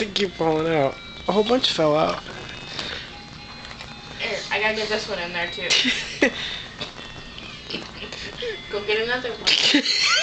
They keep falling out. A whole bunch fell out. Here, I gotta get this one in there too. Go get another one.